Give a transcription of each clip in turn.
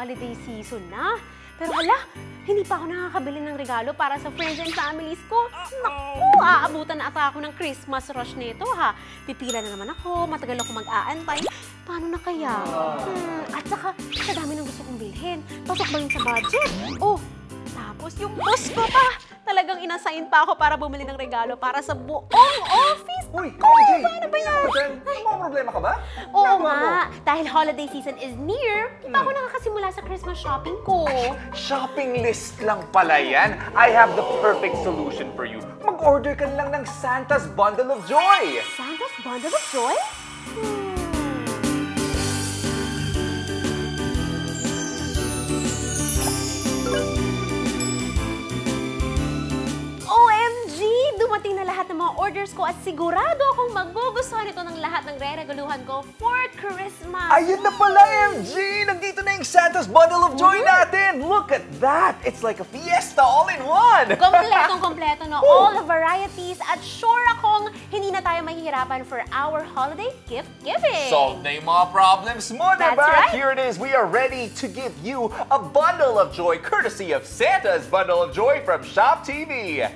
holiday season na. Pero hala, hindi pa ako nakakabili ng regalo para sa friends and families ko. Naku, aabutan na ata ako ng Christmas rush nito ha. Pipila na naman ako, matagal ako mag-aantay. Paano na kaya? Hmm, at saka, sa dami ng gusto kong bilhin. Pasok ba yun sa budget? Oh, tapos yung boss ko pa, talagang inassign pa ako para bumili ng regalo para sa buong office. Uy, Naku, MJ! paano ba yan? May mga problema ka ba? Oo mo? nga, dahil holiday season is near, di pa ako nakakasimula sa Christmas shopping ko. Shopping list lang pala yan. I have the perfect solution for you. Mag-order ka lang ng Santa's Bundle of Joy. Santa's Bundle of Joy? Hmm. Mga orders ko at sigurado akong magugustuhan ito ng lahat ng re-regaluhan ko for Christmas. Ayun na pala, MG! Nandito na yung Santa's Bundle of Joy natin! Look at that! It's like a fiesta all in one! Kompletong kompleto no, all the varieties at sure akong hindi na tayo mahihirapan for our holiday gift giving. Solve na yung mga problems mo, That's diba? right. Here it is. We are ready to give you a bundle of joy courtesy of Santa's Bundle of Joy from Shop TV.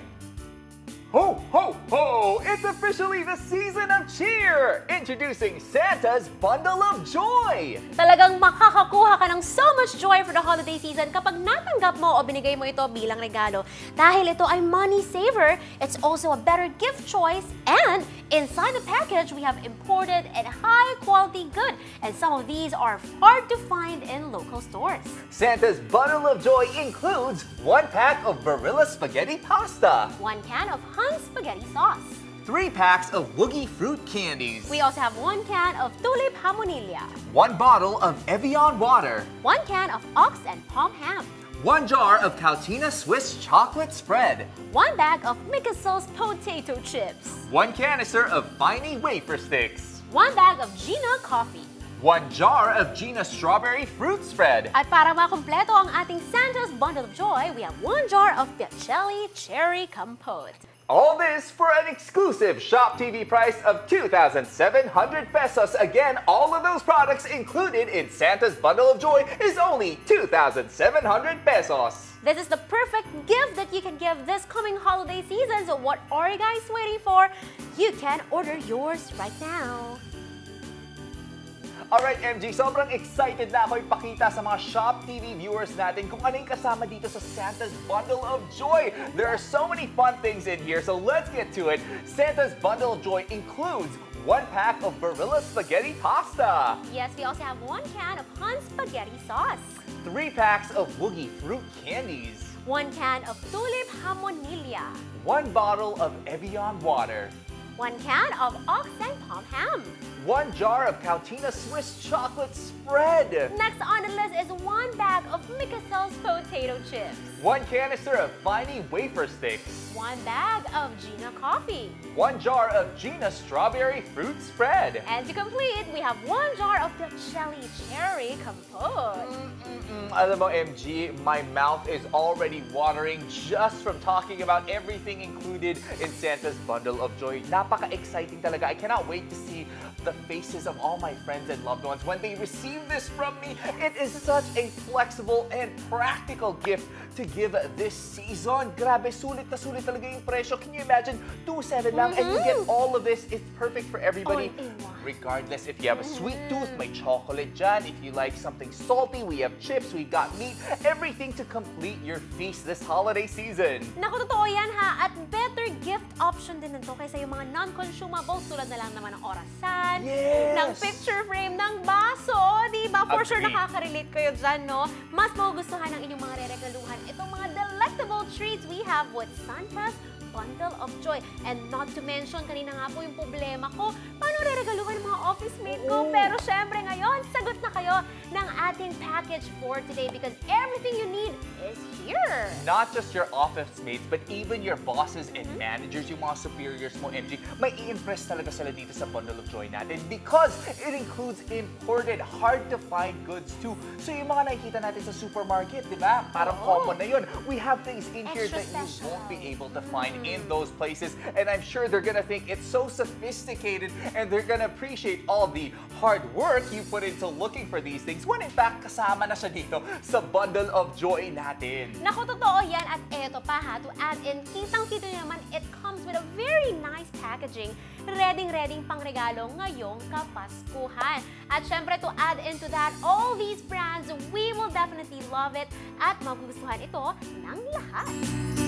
Ho, ho, ho! It's officially the season of cheer! Introducing Santa's Bundle of Joy! Talagang makakakuha ka ng so much joy for the holiday season kapag natanggap mo o binigay mo ito bilang regalo. Dahil ito ay money saver, it's also a better gift choice, and inside the package, we have imported and high quality good. And some of these are hard to find in local stores. Santa's Bundle of Joy includes one pack of Barilla Spaghetti Pasta, One can of Hunt's spaghetti sauce. three packs of Woogie Fruit Candies, We also have one can of Tulip Hamonilla, one bottle of Evian Water, one can of Ox and Palm Ham, One jar of Caotina Swiss chocolate spread. one bag of Mickelso's potato chips, One canister of Finey wafer sticks. one bag of Gina coffee. One jar of Gina strawberry fruit spread. At para makumpleto ang ating Santa's Bundle of Joy, we have one jar of Piacelli Cherry Compote. All this for an exclusive Shop TV price of 2,700 pesos. Again, all of those products included in Santa's Bundle of Joy is only 2,700 pesos. This is the perfect gift that you can give this coming holiday season. So what are you guys waiting for? You can order yours right now. Alright, MG, sobrang excited na ako ipakita sa mga Shop TV viewers natin kung ano yung kasama dito sa Santa's Bundle of Joy. There are so many fun things in here, so let's get to it. Santa's Bundle of Joy includes one pack of Barilla Spaghetti Pasta, Yes, we also have one can of Hunt's spaghetti sauce, three packs of Woogie Fruit Candies, one can of Tulip Hamonilla, one bottle of Evian Water, one can of Ox and Palm Ham. one jar of Caotina Swiss Chocolate Spread, Next on the list is one bag of Mickelso's potato chips, one canister of Finey wafer sticks, one bag of Gina coffee, one jar of Gina Strawberry Fruit Spread, and to complete, we have one jar of Piacelli Cherry Compote. Mm, alam mo, MG, my mouth is already watering just from talking about everything included in Santa's Bundle of Joy. Napaka-exciting talaga. I cannot wait to see the faces of all my friends and loved ones when they receive this from me. It is such a flexible and practical gift to give this season. Grabe, sulit na sulit talaga yung presyo. Can you imagine? 2.7 lang and you get all of this. It's perfect for everybody. All in one. Regardless if you have a sweet tooth, may chocolate dyan. If you like something salty, we have chips, we've got meat. Everything to complete your feast this holiday season. Naku, totoo yan ha. At better gift option din nito kaysa yung mga non-consumables tulad na lang naman ng orasan, Yes! ng picture frame, ng baso. Di ba? For sure Agree. nakaka-relate kayo dyan, no? Mas magugustuhan ng inyong mga re-regaluhan itong mga delectable treats we have with Santa's Bundle of Joy. And not to mention, kanina nga po yung problema ko, paano re-regaluhan mga office mate ko? Oo. Pero syempre ngayon, sagot na kayo ng ating package for today because everything you need is here. Not just your office mates, but even your bosses and managers, yung mga superiors mo, MG, may i-impress talaga sila dito sa Bundle of Joy natin because it includes imported, hard-to-find goods too. So yung mga nakikita natin sa supermarket, di ba? Parang Oo. common na yun. We have things in here Extra that you special. won't be able to find in those places. And I'm sure they're gonna think it's so sophisticated and they're gonna appreciate all the hard work you put into looking for these things when in fact kasama na siya dito sa bundle of joy natin. Naku, totoo yan. At eto pa ha, to add in, kitang-kita naman, it comes with a very nice packaging. Ready-ready pang regalo ngayong Kapaskuhan. At syempre, to add into that, all these brands, we will definitely love it at magugustuhan ito ng lahat.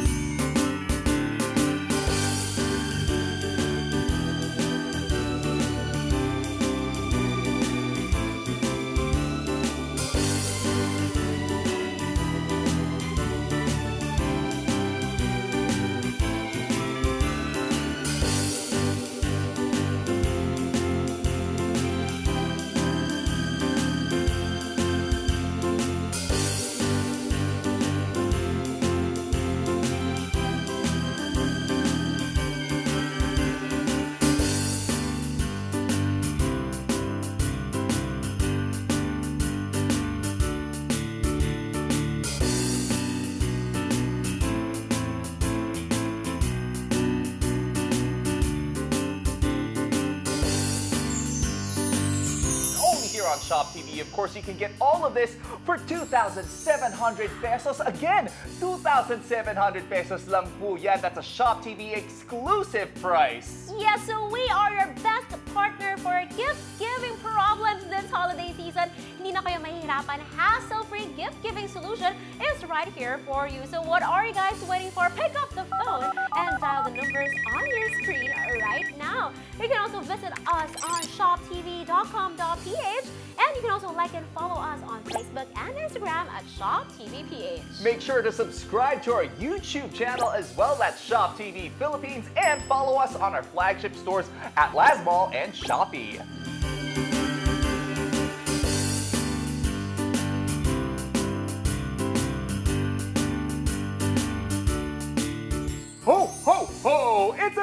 On Shop TV, of course, you can get all of this for 2,700 pesos. Again, 2,700 pesos lang po yan. That's a Shop TV exclusive price. Yes, so we are your best partner for gift-giving problems this holiday season. Hindi na kayo. Hassle-free gift-giving solution right here for you. So what are you guys waiting for? Pick up the phone and dial the numbers on your screen right now. You can also visit us on shoptv.com.ph and you can also like and follow us on Facebook and Instagram at ShopTVPH. Make sure to subscribe to our YouTube channel as well at Shop TV Philippines and follow us on our flagship stores at LazMall and Shopee.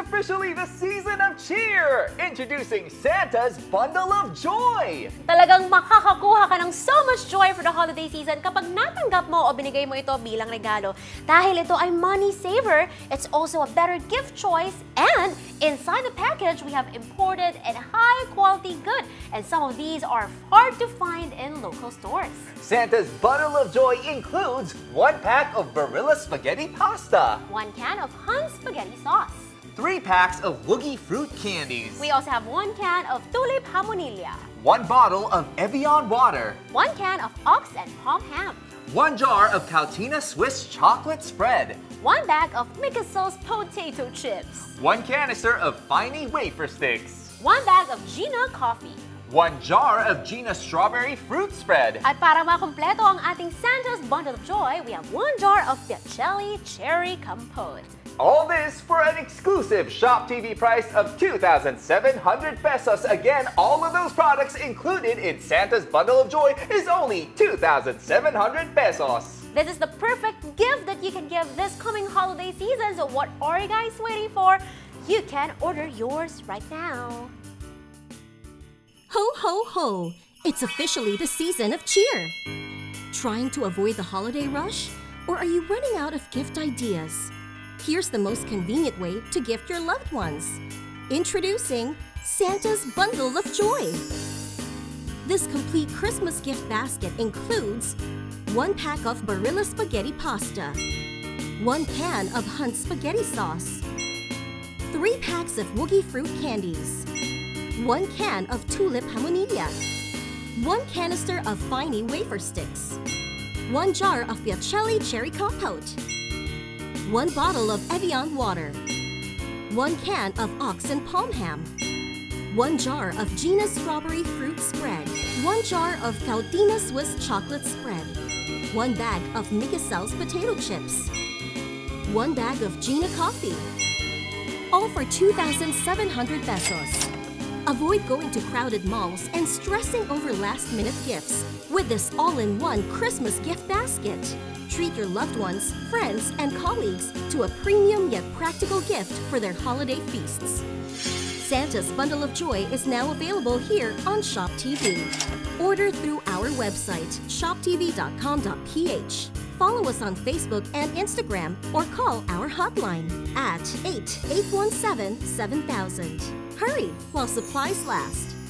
Officially the season of cheer! Introducing Santa's Bundle of Joy! Talagang makakakuha ka ng so much joy for the holiday season kapag natanggap mo o binigay mo ito bilang regalo. Dahil ito ay money saver, it's also a better gift choice, and inside the package, we have imported and high quality good. And some of these are hard to find in local stores. Santa's Bundle of Joy includes one pack of Barilla Spaghetti Pasta, One can of Hunt's spaghetti sauce. Three packs of Woogie Fruit Candies, We also have one can of Tulip Hamonilla, one bottle of Evian Water, one can of Ox and Palm Ham, one jar of Caotina Swiss Chocolate Spread, one bag of Mickelso's potato chips, one canister of Finey Wafer Sticks, one bag of Gina coffee, one jar of Gina Strawberry Fruit Spread, At para makompleto ang ating Santa's Bundle of Joy, we have one jar of Piacelli Cherry Compote. All this for an exclusive Shop TV price of 2,700 pesos. Again, all of those products included in Santa's Bundle of Joy is only 2,700 pesos. This is the perfect gift that you can give this coming holiday season. So what are you guys waiting for? You can order yours right now. Ho, ho, ho! It's officially the season of cheer. Trying to avoid the holiday rush? Or are you running out of gift ideas? Here's the most convenient way to gift your loved ones. Introducing Santa's Bundle of Joy. This complete Christmas gift basket includes one pack of Barilla spaghetti pasta, one can of Hunt spaghetti sauce, three packs of Woogie fruit candies, one can of Tulip Hamonilla, one canister of Finey wafer sticks, one jar of Piacelli cherry compote, one bottle of Evian water, one can of Ox and Palm ham, one jar of Gina strawberry fruit spread, one jar of Caotina Swiss chocolate spread, one bag of Michel's potato chips, one bag of Gina coffee, all for 2,700 pesos. Avoid going to crowded malls and stressing over last-minute gifts with this all-in-one Christmas gift basket. Treat your loved ones, friends, and colleagues to a premium yet practical gift for their holiday feasts. Santa's Bundle of Joy is now available here on Shop TV. Order through our website, shoptv.com.ph. Follow us on Facebook and Instagram or call our hotline at 8817 7000. Hurry while supplies last.